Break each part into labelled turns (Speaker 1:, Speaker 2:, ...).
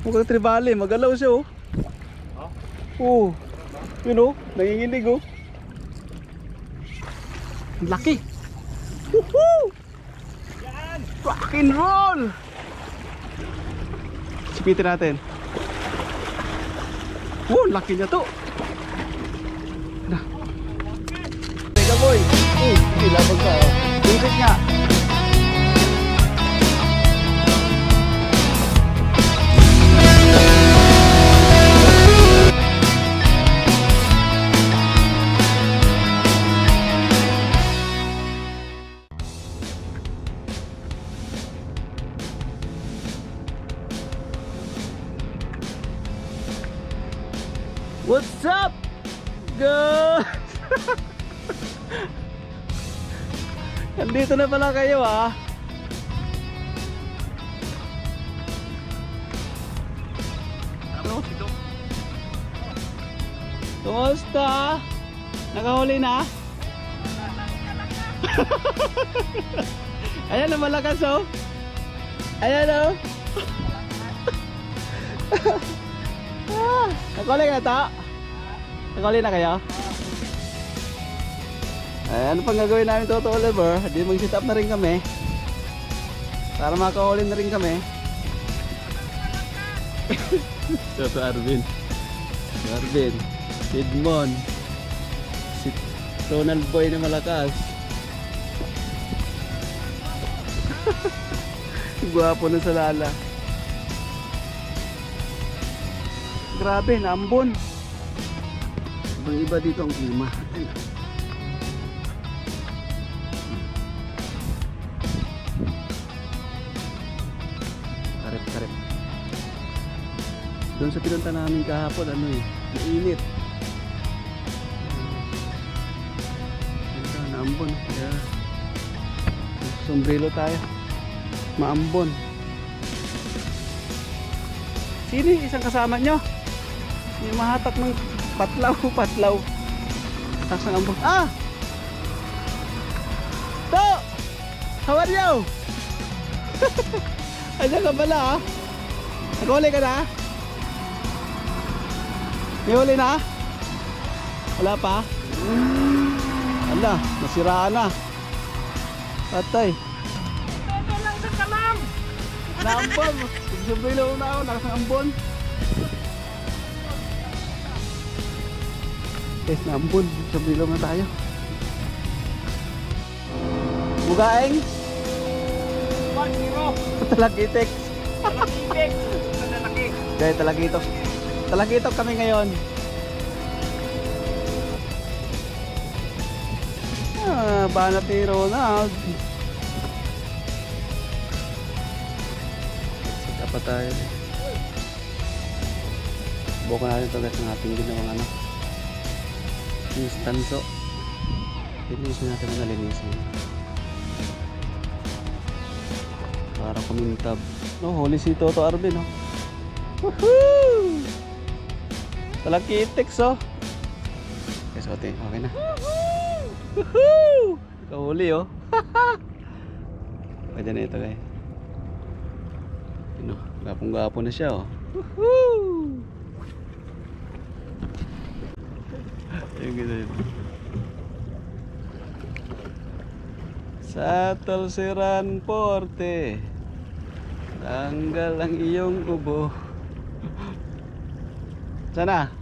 Speaker 1: Mukhang tribali, magalaw siya oh. Oo. Yun oh, nanginginig oh. Ang Laki. Woohoo! Rock and roll! Sipitin natin. Oh, laki niya to. Na. Teka boy. Uy, hindi labag ka. oh. Bibit nga. What's up? Good! Nandito na pala kayo ah. Ano? Kumusta? Nakahuli na? Ayan na malakas oh. Ayan oh. ah, nakahuli ka na to? Nakahuli na kayo? Ay, ano pang gagawin namin Toto Oliver? Di mag-sit up na rin kami. Para makahuli na rin kami. Toto Arvin. Si Arvin. Si Edmond. Si Ronald Boy na malakas. Gwapo na sa lala. Grabe, naambon. Ibang iba dito ang klima. Ayun. Karep, karep. Doon sa pinunta namin kahapon, ano eh, mainit. Ito, naambon. Kaya, sombrero tayo. Maambon. Sino isang kasama nyo? Yung mahatak ng patlaw, patlaw. Taas ng ambon. Ah! To! How are you? Ayan ka pala ah. Nag-uli ka na? May huli na? Wala pa? Ala, nasiraan na. Patay.
Speaker 2: Ito lang sa kalam.
Speaker 1: Naambon. Lang na ako, nakasang ambon. Guys, na tayo. Bugaeng.
Speaker 2: One zero.
Speaker 1: Talagitik.
Speaker 2: Ibig. Lalaki.
Speaker 1: Gaya talagitok. Talagitok kami ngayon. Ah, banat ni Ronald. Pa tayo. Buka natin ito guys ng ating ginawang ano. Yung stanso. Linisin natin ang linisin. Para kumintab. No, huli si Toto Arvin, no? Woohoo! Talakitex, oh. So, okay, okay na. Woohoo! Kahuli, oh. Pwede na ito, guys. Ano, gapong-gapo na siya, oh. Woohoo! Ganda yun. Sa Tolsiran Porte Tanggal ang iyong ubo Sana?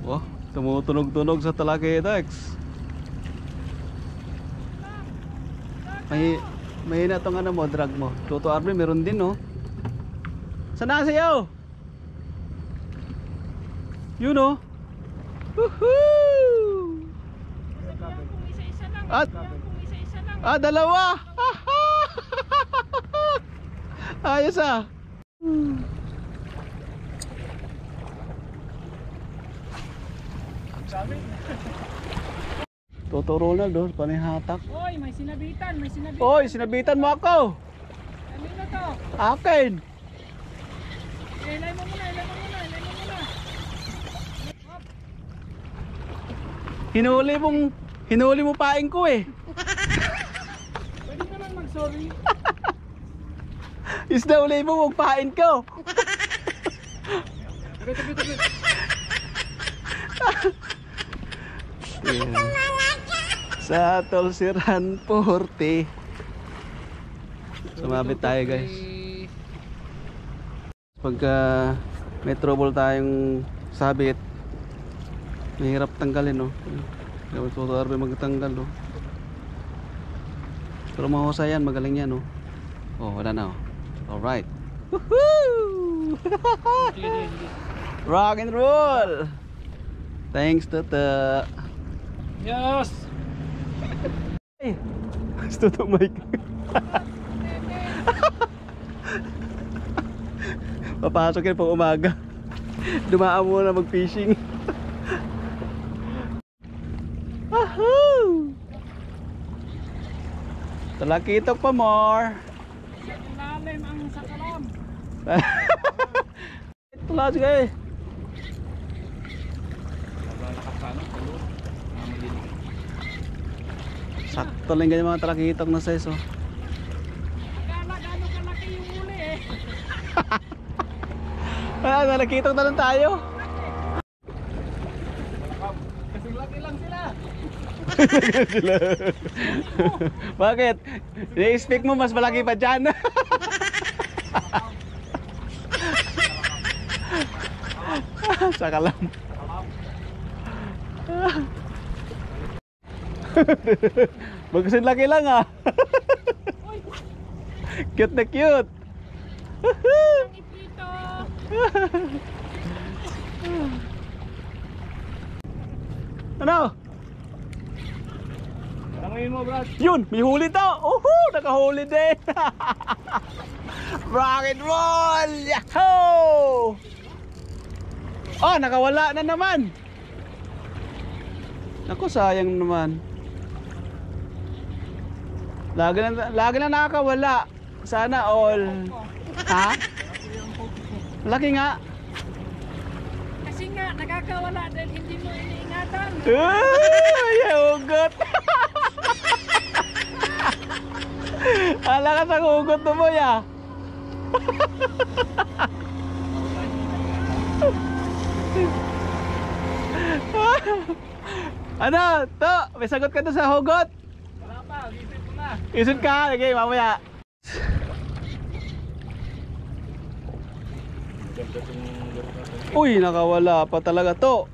Speaker 1: Oh, tumutunog-tunog sa Talaketex May Mahina tong ano mo, drag mo Toto Arvin, meron din no Sana sa'yo? Yun oh Woohoo! At. Ah, dalawa! Ayos ah! Toto Ronald, oh, panihatak.
Speaker 2: Hoy, may sinabitan, may sinabitan.
Speaker 1: Oy, sinabitan mo ako!
Speaker 2: Na to?
Speaker 1: Akin!
Speaker 2: Ilay mo muna, ilay mo muna, ilay mo muna.
Speaker 1: Hinuli mong, hinuli mo paing ko eh.
Speaker 2: Pwede ka lang mag-sorry.
Speaker 1: Isda uli mo, huwag pain ko.
Speaker 2: Tabi, tabi, tabi.
Speaker 1: Sa Tolsiran 40. Sumabit tayo guys. Pagka may trouble tayong sabit, mahirap tanggalin no. Dapat po Arbe magtanggal no. Pero mahusay yan, magaling yan no. Oh, wala na oh. Alright. Woohoo! Rock and roll! Thanks, Tata.
Speaker 2: Yes!
Speaker 1: Ay, gusto to mic. Papasok yan pang umaga. Dumaan muna mag-fishing. Ahoo! Talakitok pa more.
Speaker 2: Ilalim ang sakalam.
Speaker 1: Ito lang sige. Sakto lang ganyan mga talakitok na size oh.
Speaker 2: Akala gano'ng kalaki yung uli eh.
Speaker 1: Ah, talakitok na lang tayo.
Speaker 2: Kasing laki lang sila.
Speaker 1: Bakit? I-expect mo mas malaki pa dyan. Saka lang. Magkasin laki lang ah. cute na cute. Ano?
Speaker 2: Tangoyin mo, Brad.
Speaker 1: Yun, may huli to. Uhu, nakahuli din. Rock and roll! Yahoo! Oh, nakawala na naman. Naku, sayang naman. Lagi na, lagi na nakakawala. Sana all. Ha? Laki nga.
Speaker 2: Kasi nga, nakakawala dahil hindi mo iniingatan.
Speaker 1: Ay, hugot. Ala ka sa hugot mo boy ah. ano? To, may sagot ka doon sa hugot?
Speaker 2: Wala pa, isip ko na.
Speaker 1: Isip ka, okay, mamaya. Uy, nakawala pa talaga to.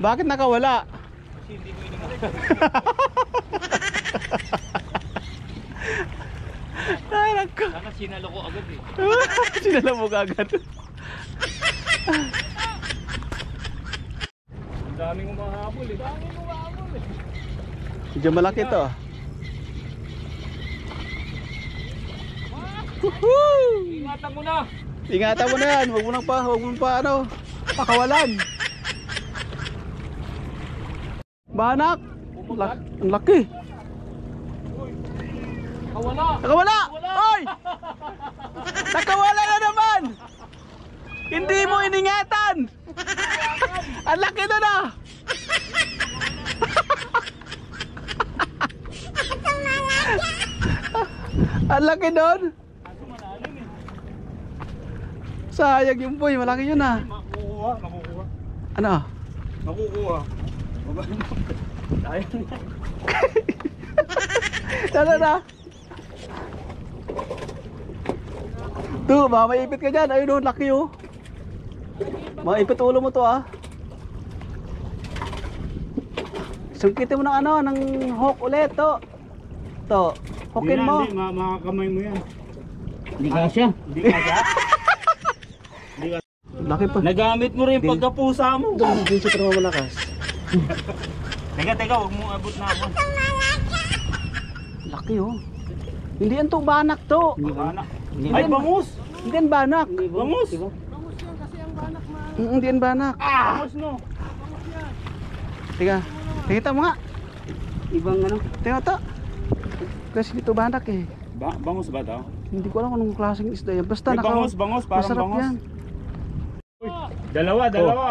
Speaker 1: Bakit nakawala?
Speaker 2: Kasi hindi mo iniingatan.
Speaker 1: Ay, nako.
Speaker 2: Sana sinalo ko agad eh.
Speaker 1: Sinala mo agad.
Speaker 2: Ang daming umahabol eh. Daming umahabol eh.
Speaker 1: Medyo malaki to.
Speaker 2: Ingatan mo na.
Speaker 1: Ingatan mo na yan. Huwag mo nang pa, huwag mo nang pa, ano, pakawalan. Banak! Ang laki.
Speaker 2: Kawala.
Speaker 1: Nakawala! Nakawala na naman! Hindi mo iningatan! ang laki na na! ang laki doon! Sayang yung boy, malaki yun ah.
Speaker 2: Makukuha, makukuha.
Speaker 1: Ano?
Speaker 2: Makukuha. Sayang yan.
Speaker 1: Tara na. Tu, baka maipit ka dyan. Ayun oh, laki oh. Maipit ulo mo to ah. Sungkitin mo ng ano, ng hook ulit to. To, hookin mo.
Speaker 2: Hindi, ma makakamay mo yan.
Speaker 3: Hindi kasya.
Speaker 2: Hindi ka siya.
Speaker 1: Laki pa.
Speaker 3: Nagamit mo rin pagkapusa mo.
Speaker 1: Doon, din siya trabaho malakas.
Speaker 3: Teka, teka, huwag mo abot na ako.
Speaker 1: Laki oh. Hindi yan to, banak to.
Speaker 3: Anak.
Speaker 1: Hindi
Speaker 3: Ay,
Speaker 1: yan-
Speaker 3: bangus!
Speaker 1: Hindi yan banak.
Speaker 3: Bangus!
Speaker 1: Mm, Hindi yan banak.
Speaker 3: Bangus no.
Speaker 1: Tiga, tingita mo nga.
Speaker 3: Ibang ano?
Speaker 1: Tingnan to. Kasi dito banak eh.
Speaker 3: Ba bangus ba daw?
Speaker 1: Hindi ko alam kung anong klaseng isda yan. Basta naka...
Speaker 3: bangus, bangus, parang
Speaker 1: masarap
Speaker 3: bangus.
Speaker 1: yan.
Speaker 3: Dalawa, dalawa.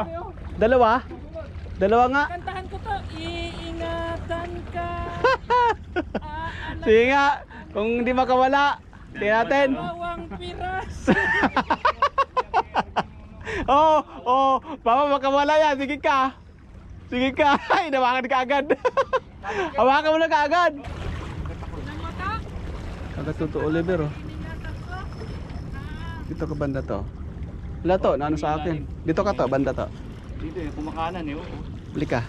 Speaker 1: Dalawa? Dalawa nga.
Speaker 2: Kantahan ko to. Iingatan ka. Aalala
Speaker 1: Sige nga. Kung hindi makawala. Tingnan natin.
Speaker 2: Bawang piras.
Speaker 1: Oh, oh, Papa makawala yan. Sige ka. Sige ka. Ay, nawakan ka agad. Hawakan mo na ka agad.
Speaker 2: Nang mata.
Speaker 1: Agad to Oliver oh. Dito ka banda to. Wala to, naano sa akin. Dito ka to, banda to.
Speaker 3: Dito eh, kumakanan eh. Oo.
Speaker 1: Bili ka.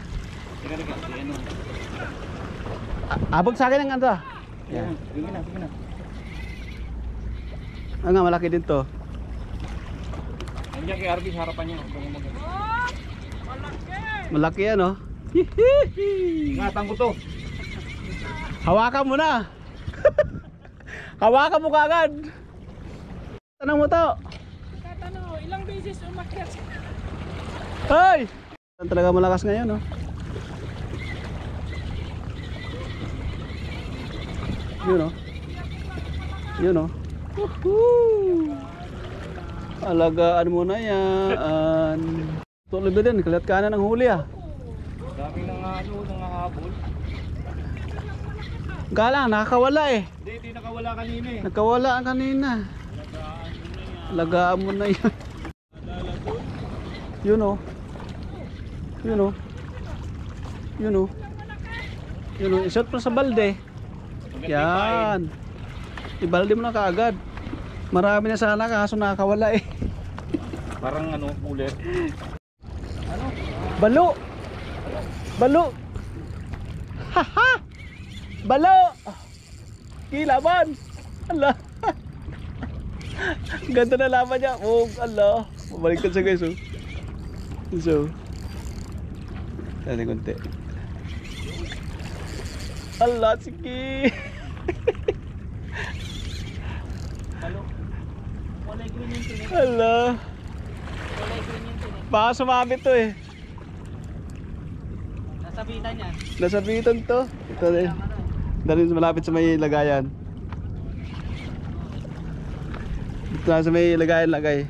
Speaker 3: Teka, teka. Ano.
Speaker 1: A- abot sa akin ang ano.
Speaker 3: Yan. Sige na, sige na.
Speaker 1: Ah nga, malaki din to.
Speaker 3: Nandiyan kay Arby sa harapan
Speaker 2: Oh! Malaki.
Speaker 1: Malaki yan oh.
Speaker 3: Ingatan ko to.
Speaker 1: Hawakan mo na. Hawakan mo kagad. Tanong mo to.
Speaker 2: Tatanong, ilang beses umakyat?
Speaker 1: Hoy! Talaga malakas ngayon oh. Yun oh. Yun oh. Woohoo! Alagaan mo na yan. Tuloy ba din? Kalat ka na ng huli ah.
Speaker 3: Daming nang ano, nangahabol.
Speaker 1: Galang, nakakawala eh.
Speaker 3: Hindi, hindi nakawala kanina eh.
Speaker 1: Nakawala kanina. Alagaan mo na yan. Yun oh. Yun oh. Yun oh. Yun oh. Isot mo sa balde. Yan. Ibalde mo na kaagad. Marami na sana kaso nakakawala eh.
Speaker 3: Parang ano, ulit.
Speaker 1: Balo! Balo! Haha! Balo! Kilaban! Ala! Ganda na laban niya. Oh, ala. Mabaliktad siya guys oh. So. Tadi konti. Ala, sige.
Speaker 3: Tinik.
Speaker 1: Baka sumabit to eh.
Speaker 3: Nasabitan yan.
Speaker 1: Nasabitan to. Ito din. Dali malapit sa may lagayan. Dito na sa may lagayan lagay.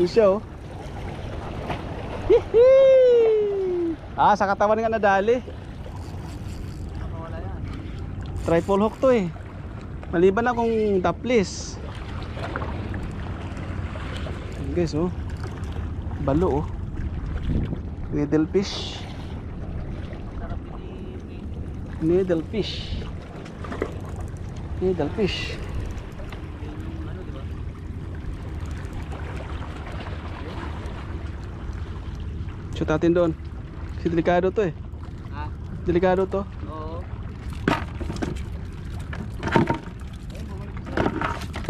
Speaker 1: Show. Hihi! Ah, sa katawan nga nadali. Triple hook to eh. Maliban na kung. Ayan, Guys oh. Balo oh. Needle fish. Needle fish. Needle fish. Shoot natin doon. Kasi delikado to eh.
Speaker 3: Ha?
Speaker 1: Delikado to.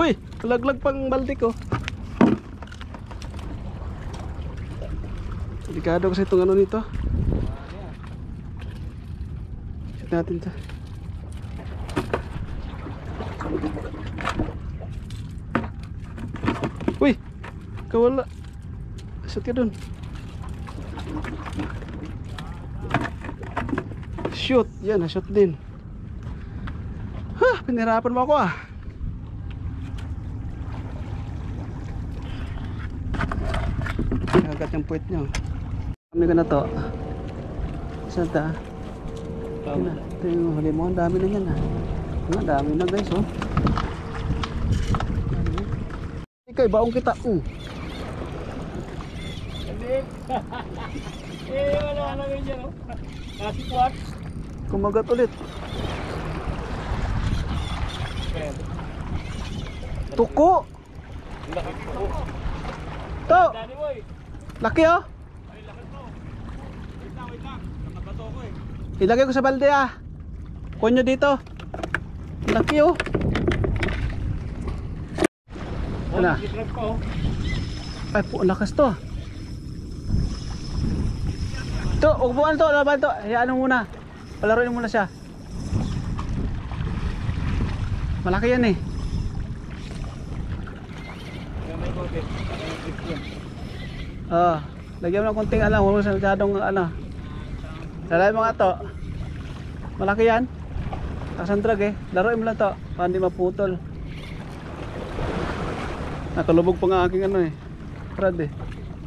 Speaker 1: Uy! Laglag pang balde ko. Delikado kasi itong ano nito. Shoot natin to. Uy! Kawala. Shoot ka dun. Shoot! Yan, na-shoot din. Ha! Pinirapan mo ako ah. Kagat yung puwet nyo. Kami ko na to. Saan ta? Ito na. Ito yung huli mo. Ang dami na yan ha. Ang dami na guys oh. Ikaw, baong kita. Uh.
Speaker 3: Eh, wala ka naman dyan, oh. Kasi what?
Speaker 1: Kumagat ulit. Tuko!
Speaker 3: Laki ko.
Speaker 1: To! Laki oh!
Speaker 3: Ay, laki to. Wait lang, wait lang. Nakabato ko eh.
Speaker 1: Ilagay ko sa balde ah. Kunyo dito. Laki oh. Ano? Ay po, lakas to. To, upuan to, laban to. Hayaan muna. Palaruin muna siya. Malaki yan eh.
Speaker 3: May.
Speaker 1: Oo. lagyan mo ng konting ano, huwag sa masyadong ano. Lalay mo nga to. Malaki yan. Takas drag eh. Laruin mo lang to. Para hindi maputol. Nakalubog pa nga aking ano eh. Rad eh.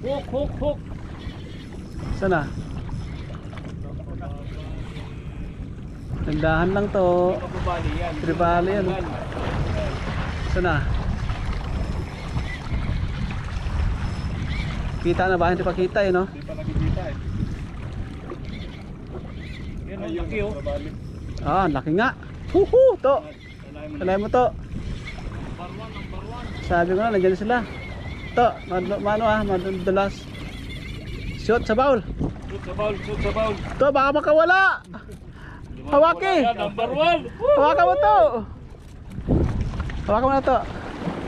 Speaker 3: Hook, hook, hook.
Speaker 1: Sana? Nagdahan lang to. Tribali yan. Saan Kita na ba? Hindi pa kita eh no?
Speaker 3: Hindi pa nakikita eh. Yan ang laki oh.
Speaker 1: Ah, ang laki nga. Huhu, to.
Speaker 3: Alay mo
Speaker 1: to.
Speaker 3: Number one, number one.
Speaker 1: Sabi ko na, nandiyan sila. To, mad- mano ah, madulas. Shoot sa bowl.
Speaker 3: Shoot sa bowl, shoot sa bowl.
Speaker 1: To, baka makawala. Hawaki.
Speaker 3: Number one.
Speaker 1: Hawakan mo to. Hawakan mo na to.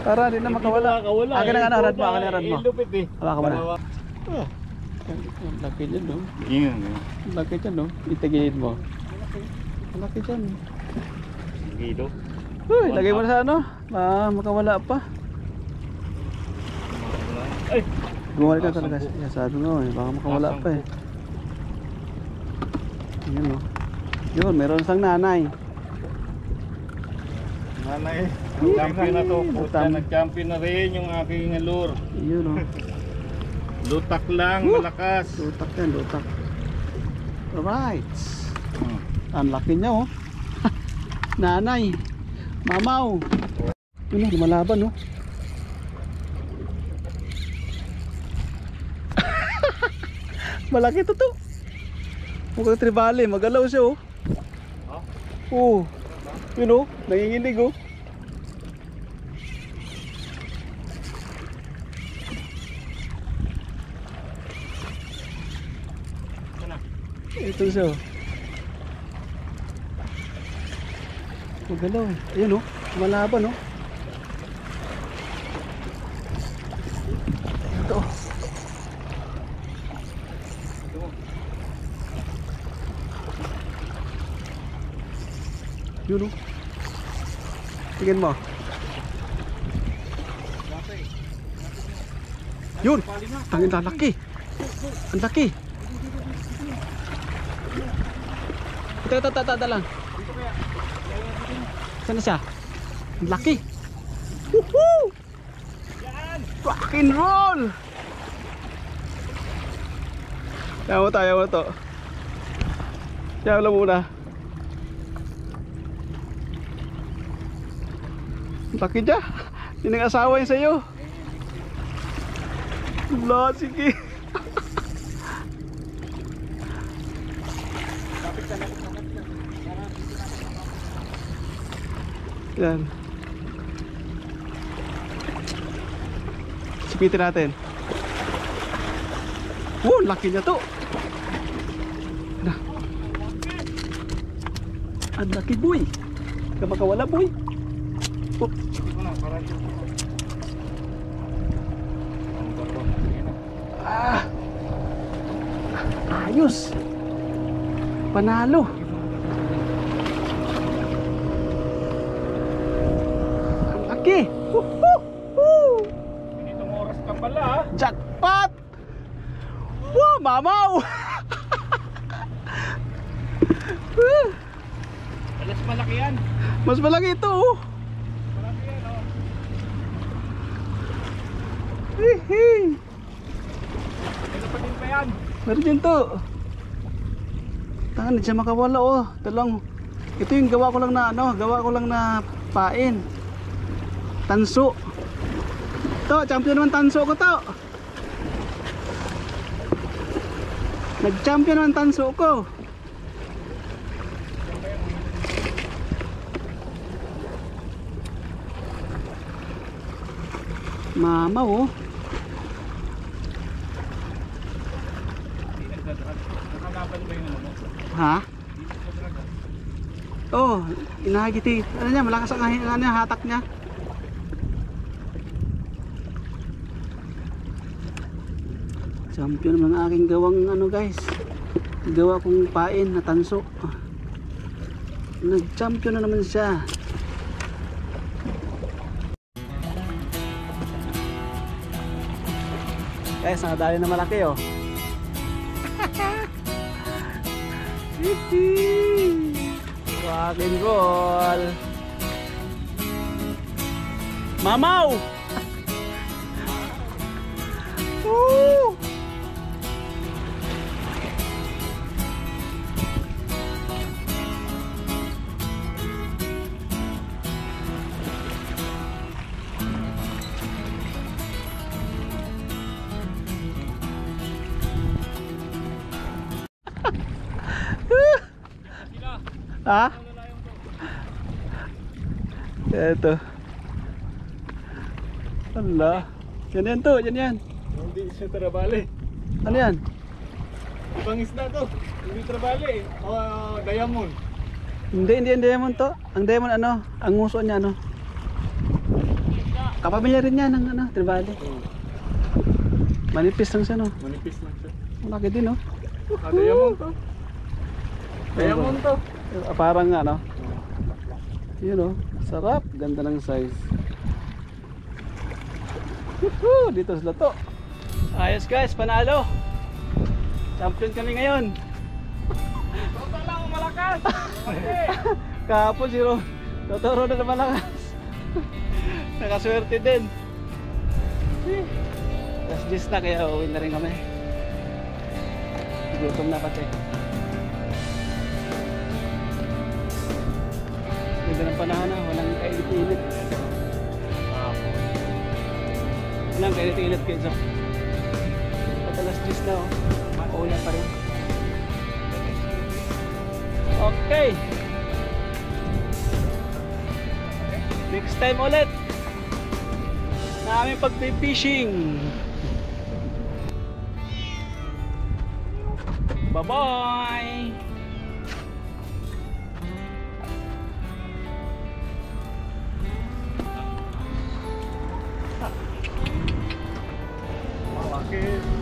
Speaker 1: Para di na makawala.
Speaker 3: Nakakawala.
Speaker 1: Akin ang ano, rad mo, akin ang rad mo.
Speaker 3: Eh, lupit eh.
Speaker 1: Hawakan mo na. Oh. Ang laki dyan, no?
Speaker 3: Yan.
Speaker 1: Ang laki dyan, no? Itigilid mo. Ang laki dyan.
Speaker 3: Gido.
Speaker 1: Uy, lagay mo na sa ano. Ah, makawala pa.
Speaker 3: Ay.
Speaker 1: Gumalik na talaga siya. Sabi mo eh, baka makawala pa eh. Yun, no? Yun, meron sang nanay.
Speaker 3: Nanay.
Speaker 1: Yun,
Speaker 3: Champion na to. Puta, nag-champion na rin yung aking lure.
Speaker 1: Yun, no?
Speaker 3: Lutak lang, malakas.
Speaker 1: Lutak yan, lutak. Alright.
Speaker 3: Hmm.
Speaker 1: Ang laki niya, oh. nanay. Mamaw. Yun, no? Lumalaban, no? Malaki to to. Mukhang tribali, magalaw siya oh. Oo. Yun oh, nanginginig oh. Ito siya oh. Magalaw. Ayun oh, malaban oh. Ito oh. Yun oh. Tingin mo. Yun! Tangin na laki. Ang laki. Ito, ito, ito lang. Saan na siya? Ang laki. Woohoo! Rock and roll! Yawa mo tayo, yawa mo to. Yawa lang muna. Ang laki dya. Yun ang asawa yun sa'yo. Wala, sige. Yan. Sipitin natin. Oh, laki niya to. Ang laki boy. Ka makawala boy. Oh, ah. Ayos. Panalo. Ang laki. Woohoo!
Speaker 3: Ganitong oras ka pala ah.
Speaker 1: Jackpot! Wow, mamaw!
Speaker 3: Alas malaki yan.
Speaker 1: Mas malaki ito oh.
Speaker 3: Malaki yan oh.
Speaker 1: Hihi.
Speaker 3: Ano pa din pa yan?
Speaker 1: Meron din to. Tangan, hindi siya makawala oh. Lang. Ito yung gawa ko lang na ano, gawa ko lang na pain. Tanso. To, champion naman tanso ko to. Nag-champion naman tanso ko. Mama oh.
Speaker 3: Hindi nagdadrag. Nakalaban ba yung ano mo?
Speaker 1: Ha? Oh, inahagiti. Ano niya, malakas ang ano, niya, hatak niya. Champion ng aking gawang ano guys. Gawa kong pain na tanso. Nag-champion na naman siya. Guys, nakadali na malaki oh. Rock and roll. Mamaw! Woo! Ha? Ito. Ala. Yan yan to, yan yan.
Speaker 3: Hindi siya trabali.
Speaker 1: Ano yan?
Speaker 3: Ibang isda to. Hindi trabali. O diamond.
Speaker 1: Hindi, hindi ang diamond to. Ang diamond ano, ang nguso niya ano. Kapamilya rin yan ng ano, tribali. Manipis lang siya no.
Speaker 3: Manipis lang siya.
Speaker 1: Malaki din no.
Speaker 3: Ah, diamond to. Diamond to.
Speaker 1: Ah, Parang ano. Yun no. Sarap. Ganda ng size. Woohoo! Dito sila to. Ayos guys, panalo. Champion kami ngayon.
Speaker 3: Total lang ang malakas.
Speaker 1: Kahapon si Ro. Totoro na naman lakas. Nakaswerte din. Tapos 10 na kaya uwi na rin kami. Gutom na pati. Ganda ng panahon na, walang kainit-init. Walang kainit-init kayo. Pag alas 10 na oh. Maulan pa rin. Okay. Next time ulit. Na aming pagpipishing. Bye-bye.
Speaker 3: Malaki.
Speaker 1: pocket.